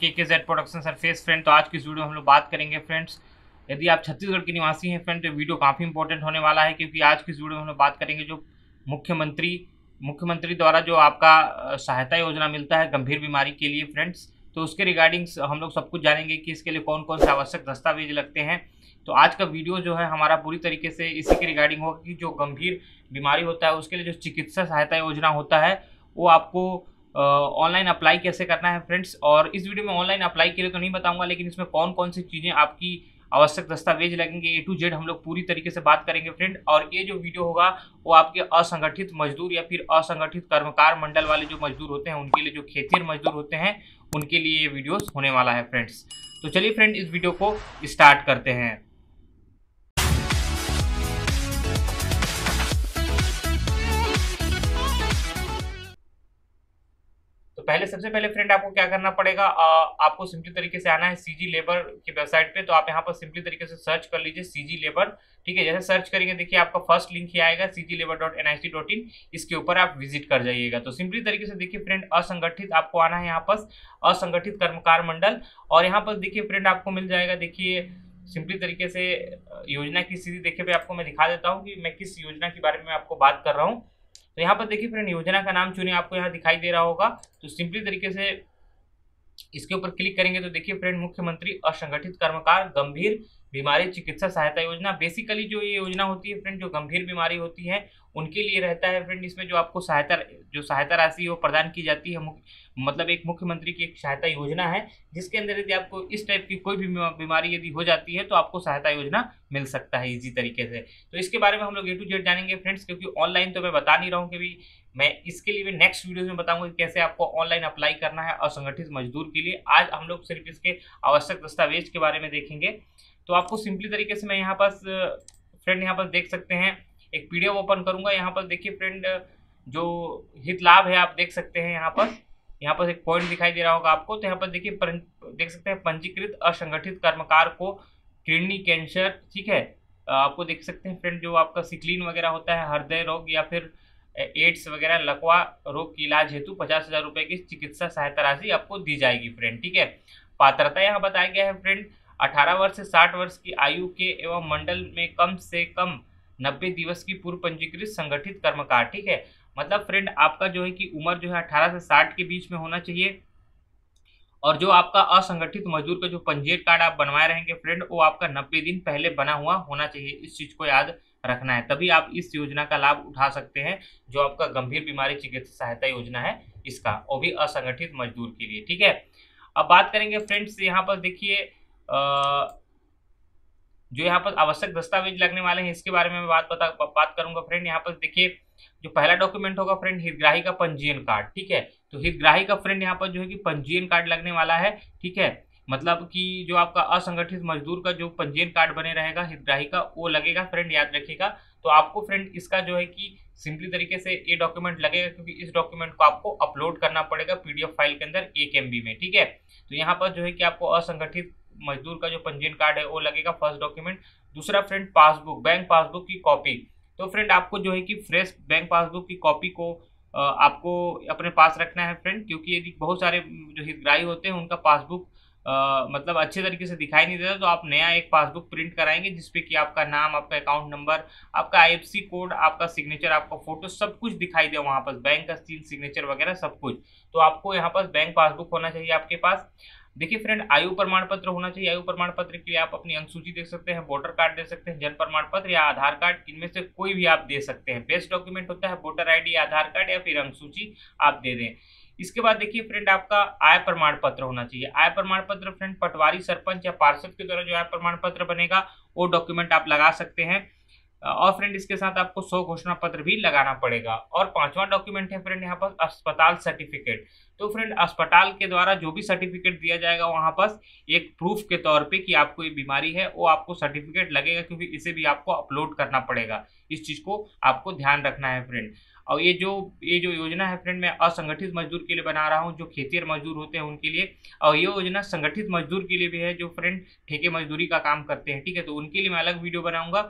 के के Z production surface friend तो आज की इस वीडियो में हम लोग बात करेंगे फ्रेंड्स यदि आप छत्तीसगढ़ के निवासी हैं फ्रेंड तो वीडियो काफ़ी इंपॉर्टेंट होने वाला है क्योंकि आज की इस वीडियो में हम लोग बात करेंगे जो मुख्यमंत्री मुख्यमंत्री द्वारा जो आपका सहायता योजना मिलता है गंभीर बीमारी के लिए फ्रेंड्स तो उसके रिगार्डिंग हम लोग सब कुछ जानेंगे कि इसके लिए कौन कौन से आवश्यक दस्तावेज़ लगते हैं. तो आज का वीडियो जो है हमारा पूरी तरीके से इसी के रिगार्डिंग होगा कि जो गंभीर बीमारी होता है, उसके लिए जो चिकित्सा सहायता योजना होता है, वो आपको ऑनलाइन अप्लाई कैसे करना है फ्रेंड्स और इस वीडियो में ऑनलाइन अप्लाई के लिए तो नहीं बताऊँगा, लेकिन इसमें कौन कौन सी चीज़ें आपकी आवश्यक दस्तावेज़ लगेंगे? ए टू जेड हम लोग पूरी तरीके से बात करेंगे फ्रेंड और ये जो वीडियो होगा, वो आपके असंगठित मजदूर या फिर असंगठित कर्मकार मंडल वाले जो मजदूर होते हैं, उनके लिए जो खेतीर मजदूर होते हैं, उनके लिए ये वीडियोस होने वाला है फ्रेंड्स तो चलिए फ्रेंड इस वीडियो को स्टार्ट करते हैं. पहले सबसे पहले फ्रेंड आपको क्या करना पड़ेगा? आ, आपको सिंपली तरीके से आना है सीजी लेबर की वेबसाइट पे तो आप यहाँ पर सिंपली तरीके से सर्च कर लीजिए सीजी लेबर ठीक है? जैसे सर्च करेंगे देखिए आपका फ़र्स्ट लिंक ही आएगा C G labour dot N I C dot in इसके ऊपर आप विज़िट कर जाइएगा। तो सिंपली तरीके से देखिए फ्रेंड असंगठित आपको आना है यहाँ पर असंगठित कर्मकार मंडल और यहाँ पर देखिए फ्रेंड आपको मिल जाएगा देखिए सिंपली तरीके से योजना की स्थिति देखे पे आपको मैं दिखा देता हूँ कि मैं किस योजना के बारे में आपको बात कर रहा हूँ। तो यहाँ पर देखिए फ्रेंड, योजना का नाम चुने आपको यहाँ दिखाई दे रहा होगा। तो सिंपली तरीके से इसके ऊपर क्लिक करेंगे तो देखिए फ्रेंड, मुख्यमंत्री असंगठित कर्मकार गंभीर बीमारी चिकित्सा सहायता योजना बेसिकली जो ये योजना होती है फ्रेंड जो गंभीर बीमारी होती है, उनके लिए रहता है फ्रेंड इसमें जो आपको सहायता, जो सहायता राशि वो प्रदान की जाती है मतलब एक मुख्यमंत्री की एक सहायता योजना है, जिसके अंदर यदि आपको इस टाइप की कोई भी बीमारी यदि हो जाती है तो आपको सहायता योजना मिल सकता है इजी तरीके से। तो इसके बारे में हम लोग ए टू जेड जानेंगे फ्रेंड्स क्योंकि ऑनलाइन तो मैं बता नहीं रहा हूँ कि भी, मैं इसके लिए भी नेक्स्ट वीडियो में बताऊँगा कि कैसे आपको ऑनलाइन अप्लाई करना है असंगठित मजदूर के लिए। आज हम लोग सिर्फ़ इसके आवश्यक दस्तावेज़ के बारे में देखेंगे। तो आपको सिंपली तरीके से मैं यहाँ पास फ्रेंड यहाँ पर देख सकते हैं। एक पीडीएफ ओपन करूँगा, यहाँ पर देखिए फ्रेंड जो हित लाभ है आप देख सकते हैं यहाँ पर यहाँ पर एक पॉइंट दिखाई दे रहा होगा आपको तो यहाँ पर देखिए देख सकते हैं पंजीकृत असंगठित कर्मकार को किडनी कैंसर, ठीक है? आपको देख सकते हैं फ्रेंड जो आपका सिकलिन वगैरह होता है, हृदय रोग या फिर एड्स वगैरह, लकवा रोग की इलाज हेतु पचास हज़ार रुपए की चिकित्सा सहायता राशि आपको दी जाएगी फ्रेंड ठीक है? पात्रता यहाँ बताया गया है फ्रेंड 18 वर्ष से 60 वर्ष की आयु के एवं मंडल में कम से कम 90 दिवस की पूर्व पंजीकृत संगठित कर्मकार, ठीक है? मतलब फ्रेंड आपका जो है कि उम्र जो है 18 से 60 के बीच में होना चाहिए। और जो आपका असंगठित मजदूर का जो पंजीयन कार्ड आप बनवाए रहेंगे फ्रेंड वो आपका नब्बे दिन पहले बना हुआ होना चाहिए। इस चीज़ को याद रखना है। तभी आप इस योजना का लाभ उठा सकते हैं, जो आपका गंभीर बीमारी चिकित्सा सहायता योजना है इसका, वो भी असंगठित मजदूर के लिए, ठीक है? अब बात करेंगे फ्रेंड्स यहाँ पर देखिए जो यहाँ पर आवश्यक दस्तावेज़ लगने वाले हैं, इसके बारे में मैं बात बता, बात करूँगा फ्रेंड यहाँ पर देखिए, जो पहला डॉक्यूमेंट होगा फ्रेंड हितग्राही का पंजीयन कार्ड, ठीक है? तो हितग्राही का फ्रेंड यहाँ पर जो है कि पंजीयन कार्ड लगने वाला है, ठीक है? मतलब कि जो आपका असंगठित मजदूर का जो पंजीयन कार्ड बने रहेगा, हितग्राही का, वो लगेगा फ्रेंड याद रखिएगा। तो आपको फ्रेंड इसका जो है कि सिंपली तरीके से ये डॉक्यूमेंट लगेगा, क्योंकि इस डॉक्यूमेंट को आपको अपलोड करना पड़ेगा पीडीएफ फ़ाइल के अंदर एक एम में, ठीक है? तो यहाँ पर जो है कि आपको असंगठित मजदूर का जो पंजीयन कार्ड है, वो लगेगा फ़र्स्ट डॉक्यूमेंट दूसरा फ्रेंड पासबुक बैंक पासबुक की कॉपी तो फ्रेंड आपको जो है कि फ्रेश बैंक पासबुक की कॉपी को आपको अपने पास रखना है फ्रेंड क्योंकि यदि बहुत सारे जो हितग्राही होते हैं, उनका पासबुक मतलब अच्छे तरीके से दिखाई नहीं देता तो आप नया एक पासबुक प्रिंट कराएँगे, जिसपे कि आपका नाम, आपका अकाउंट नंबर आपका आईएफसी कोड आपका सिग्नेचर आपका फ़ोटो सब कुछ दिखाई दे वहाँ पर बैंक का सील सिग्नेचर वगैरह, सब कुछ. तो आपको यहाँ पर बैंक पासबुक होना चाहिए आपके पास. देखिए फ्रेंड आयु प्रमाण पत्र होना चाहिए। आयु प्रमाण पत्र के लिए आप अपनी अंकसूची देख सकते हैं वोटर कार्ड दे सकते हैं, जन्म प्रमाण पत्र या आधार कार्ड इनमें से कोई भी आप दे सकते हैं। बेस्ट डॉक्यूमेंट होता है वोटर आईडी आधार कार्ड या फिर अंकसूची आप दे दें। इसके बाद देखिए फ्रेंड आपका आय प्रमाण पत्र होना चाहिए। आय प्रमाण पत्र फ्रेंड पटवारी, सरपंच या पार्षद के द्वारा जो आय प्रमाण पत्र बनेगा, वो डॉक्यूमेंट आप लगा सकते हैं। और फ्रेंड इसके साथ आपको सौ घोषणा पत्र भी लगाना पड़ेगा। और पांचवा डॉक्यूमेंट है फ्रेंड यहाँ पर अस्पताल सर्टिफिकेट तो फ्रेंड अस्पताल के द्वारा जो भी सर्टिफिकेट दिया जाएगा, वहाँ पर एक प्रूफ के तौर पे कि आपको ये बीमारी है, वो आपको सर्टिफिकेट लगेगा क्योंकि इसे भी आपको अपलोड करना पड़ेगा। इस चीज़ को आपको ध्यान रखना है फ्रेंड और ये जो ये जो योजना है फ्रेंड मैं असंगठित मजदूर के लिए बना रहा हूँ, जो खेतियर मजदूर होते हैं उनके लिए। और ये योजना संगठित मजदूर के लिए भी है, जो फ्रेंड ठेके मजदूरी का काम करते हैं, ठीक है? तो उनके लिए मैं अलग वीडियो बनाऊँगा।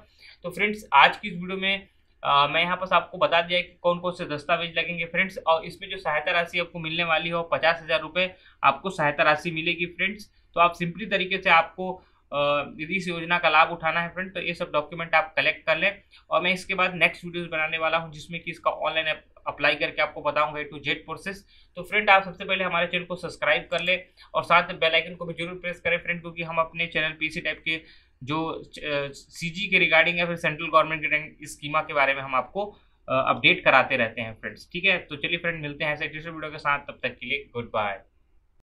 तो फ्रेंड्स आज की इस वीडियो में आ, मैं यहाँ पर आपको बता दिया कि कौन कौन से दस्तावेज़ लगेंगे फ्रेंड्स और इसमें जो सहायता राशि आपको मिलने वाली है वो पचास हज़ार रुपये आपको सहायता राशि मिलेगी फ्रेंड्स। तो आप सिंपली तरीके से आपको यदि इस योजना का लाभ उठाना है फ्रेंड तो ये सब डॉक्यूमेंट आप कलेक्ट कर लें। और मैं इसके बाद नेक्स्ट वीडियोस बनाने वाला हूँ जिसमें कि इसका ऑनलाइन अप्लाई करके आपको बताऊँगा टू जेड प्रोसेस तो फ्रेंड आप सबसे पहले हमारे चैनल को सब्सक्राइब कर ले और साथ में बेल आइकन को भी ज़रूर प्रेस करें फ्रेंड क्योंकि हम अपने चैनल पे इसी टाइप के जो सीजी के रिगार्डिंग या फिर सेंट्रल गवर्नमेंट के स्कीमा के बारे में हम आपको अपडेट कराते रहते हैं फ्रेंड्स ठीक है? तो चलिए फ्रेंड मिलते हैं ऐसे वीडियो के साथ। तब तक के लिए गुड बाय